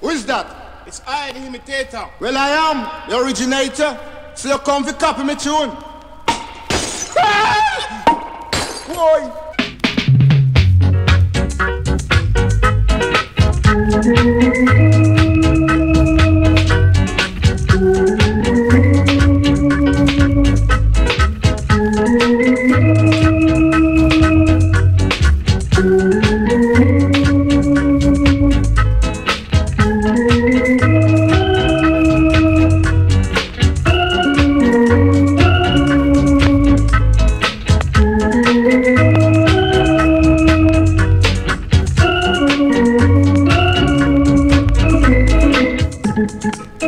Who is that? It's I, the imitator. Well, I am the originator. So you come for copy me tune. Boy. Thank